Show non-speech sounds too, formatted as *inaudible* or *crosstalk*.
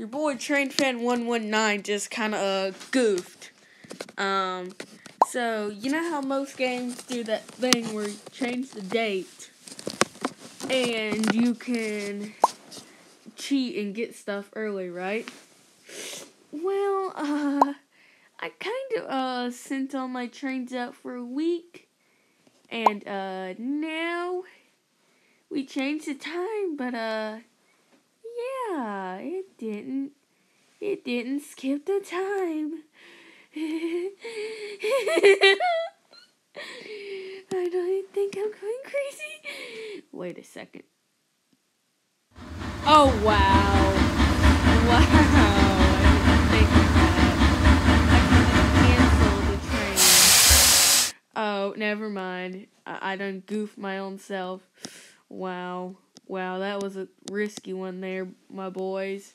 your boy Train Fan One One Nine just kind of uh, goofed. Um, so you know how most games do that thing where you change the date, and you can cheat and get stuff early, right? Well, uh, I kind of uh sent all my trains out for a week, and uh now we changed the time, but uh yeah, it didn't. It didn't skip the time. *laughs* I don't think I'm going crazy. Wait a second. Oh wow. Wow. I didn't think of that. I could've canceled the train. Oh, never mind. I, I done goofed my own self. Wow. Wow, that was a risky one there, my boys.